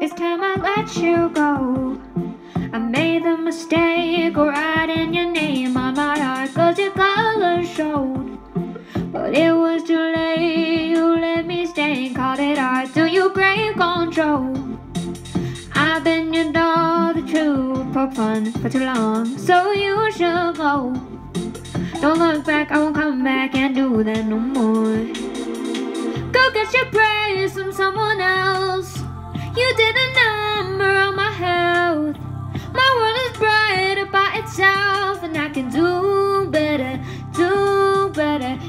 It's time I let you go. I made the mistake of writing your name on my heart cause your color showed. But it was too late, you let me stay and called it art till you break control. I've been your dog, the true for fun for too long, so you should go. Don't look back, I won't come back and do that no more. Go get your praise from someone else.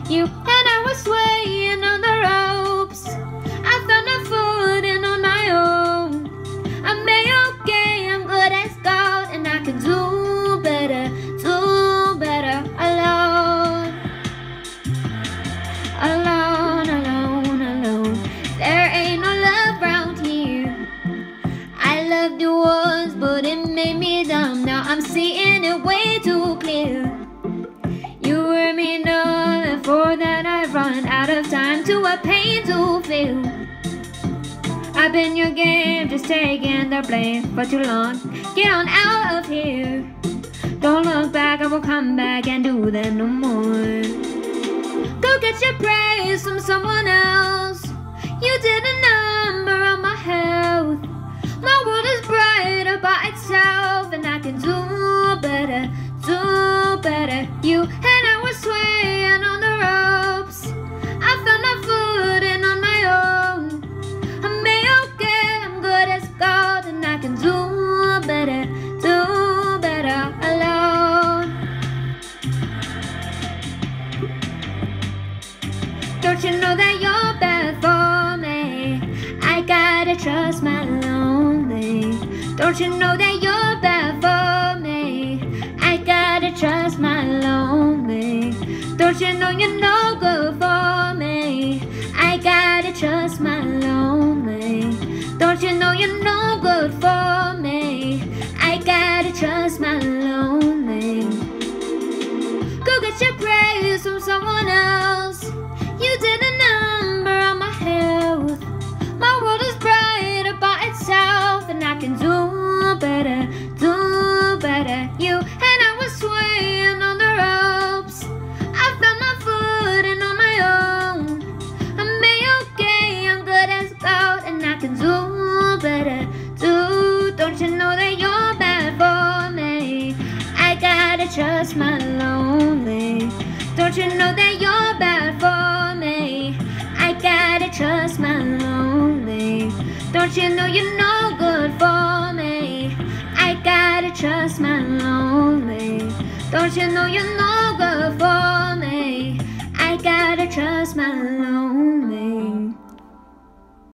You and I were swaying on the ropes. I found a footing on my own. I'm okay, I'm good as gold, and I can do better, do better alone. Alone, alone, alone. There ain't no love round here. I loved you once, but it made me dumb. Now I'm seeing it way too clear. Time to a pain to feel. I've been your game, just taking the blame for too long. Get on out of here. Don't look back, I will come back and do that no more. Go get your praise from someone else. Gotta trust my lonely. Don't you know that you're bad for me? I gotta trust my lonely. Don't you know you're no good for me? I gotta trust my lonely. Don't you know you're no good for me? I gotta trust my trust my lonely. Don't you know that you're bad for me? I gotta trust my lonely. Don't you know you're no good for me? I gotta trust my lonely. Don't you know you're no good for me? I gotta trust my